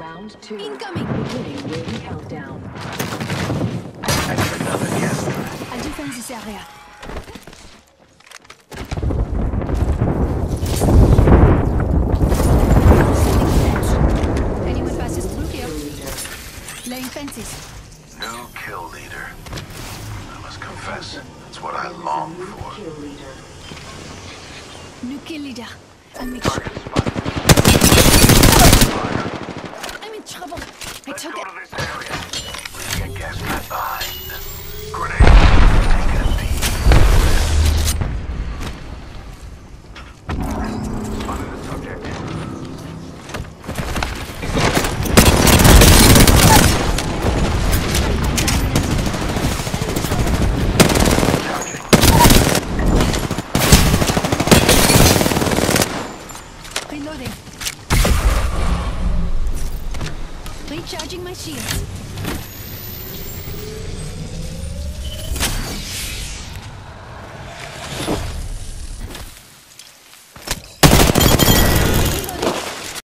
Round two. Incoming! Beginning ring countdown. That's another gas line. I'll defend this area. Anyone passes through here? Laying fences. New kill leader. I must confess, that's what I long for. Kill leader. New kill leader. I'll make sure. Let's took go it. to this area. Leaving gas behind. Grenade. Take Charging. My shields.